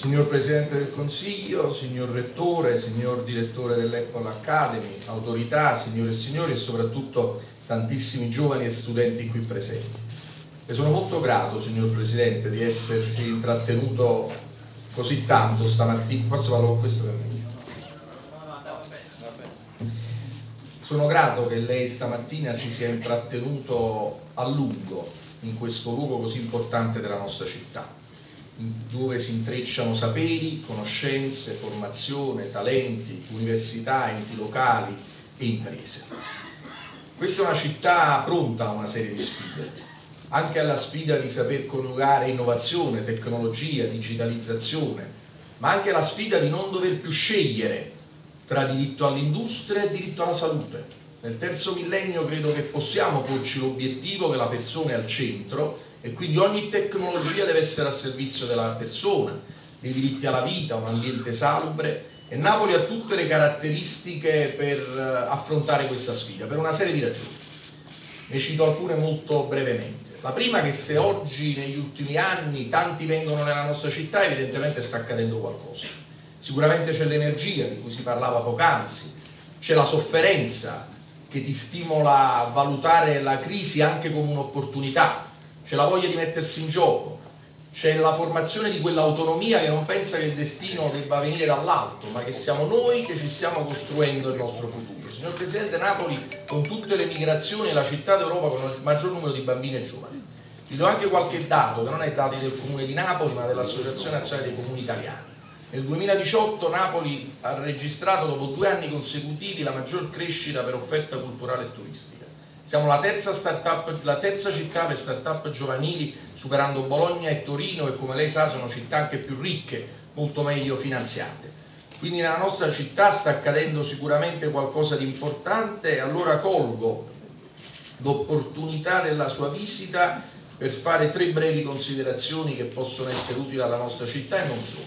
Signor Presidente del Consiglio, signor Rettore, signor Direttore dell'Apple Academy, autorità, signore e signori e soprattutto tantissimi giovani e studenti qui presenti. E sono molto grato, signor Presidente, di essersi intrattenuto così tanto stamattina, forse parlo con questo per me. Sono grato che lei stamattina si sia intrattenuto a lungo in questo luogo così importante della nostra città dove si intrecciano saperi, conoscenze, formazione, talenti, università, enti locali e imprese. Questa è una città pronta a una serie di sfide, anche alla sfida di saper coniugare innovazione, tecnologia, digitalizzazione, ma anche la sfida di non dover più scegliere tra diritto all'industria e diritto alla salute. Nel terzo millennio credo che possiamo porci l'obiettivo che la persona è al centro e quindi ogni tecnologia deve essere a servizio della persona, dei diritti alla vita, un ambiente salubre e Napoli ha tutte le caratteristiche per eh, affrontare questa sfida, per una serie di ragioni. Ne cito alcune molto brevemente. La prima è che se oggi negli ultimi anni tanti vengono nella nostra città evidentemente sta accadendo qualcosa. Sicuramente c'è l'energia di cui si parlava poc'anzi, c'è la sofferenza che ti stimola a valutare la crisi anche come un'opportunità, c'è la voglia di mettersi in gioco, c'è la formazione di quell'autonomia che non pensa che il destino debba venire dall'alto, ma che siamo noi che ci stiamo costruendo il nostro futuro. Signor Presidente, Napoli con tutte le migrazioni è la città d'Europa con il maggior numero di bambini e giovani. Vi do anche qualche dato, che non è dato del Comune di Napoli, ma dell'Associazione Nazionale dei Comuni Italiani. Nel 2018 Napoli ha registrato dopo due anni consecutivi la maggior crescita per offerta culturale e turistica siamo la terza, la terza città per start-up giovanili, superando Bologna e Torino, e come lei sa sono città anche più ricche, molto meglio finanziate. Quindi nella nostra città sta accadendo sicuramente qualcosa di importante e allora colgo l'opportunità della sua visita per fare tre brevi considerazioni che possono essere utili alla nostra città e non solo.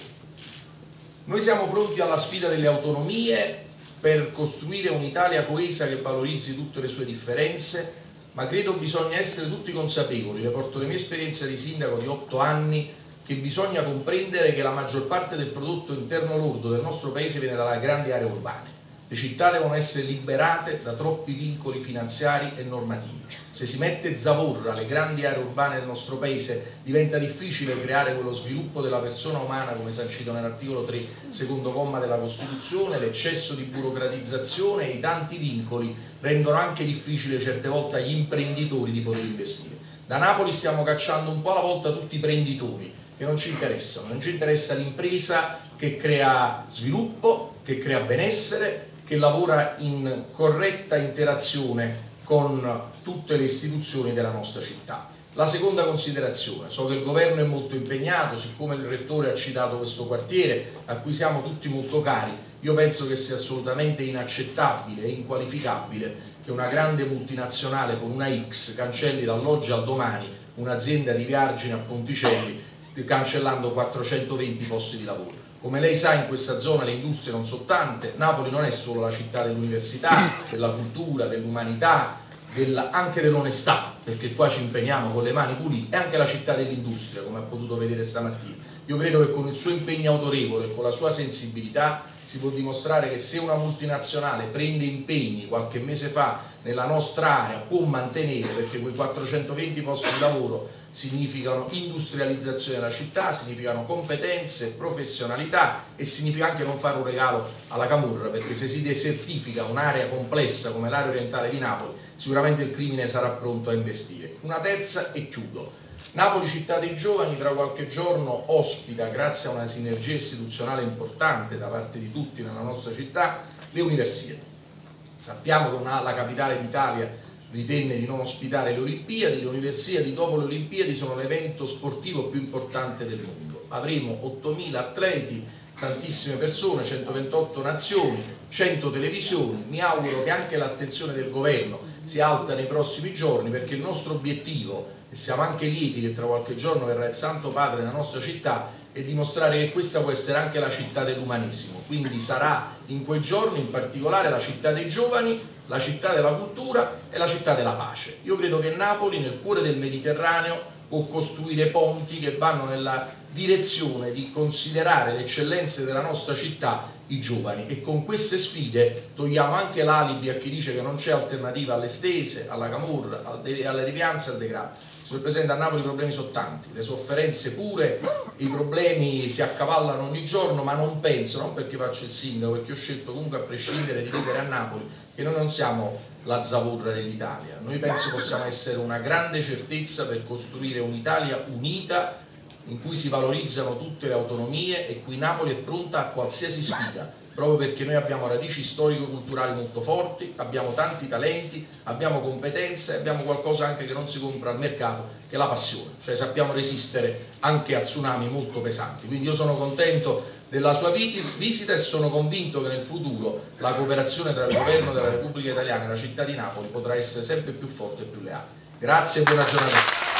Noi siamo pronti alla sfida delle autonomie per costruire un'Italia coesa che valorizzi tutte le sue differenze, ma credo bisogna essere tutti consapevoli, le porto le mie esperienze di sindaco di otto anni, che bisogna comprendere che la maggior parte del prodotto interno lordo del nostro paese viene dalle grandi aree urbane le città devono essere liberate da troppi vincoli finanziari e normativi. Se si mette zavorra alle grandi aree urbane del nostro paese diventa difficile creare quello sviluppo della persona umana come sancito nell'articolo 3 secondo comma della Costituzione, l'eccesso di burocratizzazione e i tanti vincoli rendono anche difficile certe volte agli imprenditori di poter investire. Da Napoli stiamo cacciando un po' alla volta tutti i prenditori che non ci interessano, non ci interessa l'impresa che crea sviluppo, che crea benessere, che lavora in corretta interazione con tutte le istituzioni della nostra città. La seconda considerazione, so che il governo è molto impegnato, siccome il rettore ha citato questo quartiere a cui siamo tutti molto cari, io penso che sia assolutamente inaccettabile e inqualificabile che una grande multinazionale con una X cancelli dall'oggi al domani un'azienda di Viargine a Ponticelli cancellando 420 posti di lavoro. Come lei sa in questa zona le industrie non sono tante, Napoli non è solo la città dell'università, della cultura, dell'umanità, del, anche dell'onestà, perché qua ci impegniamo con le mani pulite, è anche la città dell'industria, come ha potuto vedere stamattina. Io credo che con il suo impegno autorevole e con la sua sensibilità si può dimostrare che se una multinazionale prende impegni qualche mese fa nella nostra area può mantenere, perché quei 420 posti di lavoro significano industrializzazione della città, significano competenze, professionalità e significa anche non fare un regalo alla Camurra perché se si desertifica un'area complessa come l'area orientale di Napoli sicuramente il crimine sarà pronto a investire. Una terza e chiudo. Napoli città dei giovani tra qualche giorno ospita, grazie a una sinergia istituzionale importante da parte di tutti nella nostra città, le università. Sappiamo che una, la capitale d'Italia ritenne di non ospitare le Olimpiadi, le Universiadi dopo le Olimpiadi sono l'evento sportivo più importante del mondo. Avremo 8.000 atleti, tantissime persone, 128 nazioni, 100 televisioni, mi auguro che anche l'attenzione del governo si alta nei prossimi giorni perché il nostro obiettivo, e siamo anche lieti che tra qualche giorno verrà il Santo Padre nella nostra città, è dimostrare che questa può essere anche la città dell'umanesimo, quindi sarà in quei giorni in particolare la città dei giovani la città della cultura e la città della pace. Io credo che Napoli, nel cuore del Mediterraneo, o costruire ponti che vanno nella direzione di considerare le eccellenze della nostra città i giovani e con queste sfide togliamo anche l'alibi a chi dice che non c'è alternativa alle stese, alla camorra, alle devianze al degrado. Presidente, a Napoli i problemi sono tanti, le sofferenze pure, i problemi si accavallano ogni giorno, ma non penso, non perché faccio il sindaco, perché ho scelto comunque a prescindere di vivere a Napoli, che noi non siamo la zavorra dell'Italia. Noi penso possiamo essere una grande certezza per costruire un'Italia unita in cui si valorizzano tutte le autonomie e cui Napoli è pronta a qualsiasi sfida, proprio perché noi abbiamo radici storico-culturali molto forti, abbiamo tanti talenti, abbiamo competenze, abbiamo qualcosa anche che non si compra al mercato, che è la passione, cioè sappiamo resistere anche a tsunami molto pesanti. Quindi io sono contento della sua visita e sono convinto che nel futuro la cooperazione tra il governo della Repubblica Italiana e la città di Napoli potrà essere sempre più forte e più leale. Grazie e buona giornata.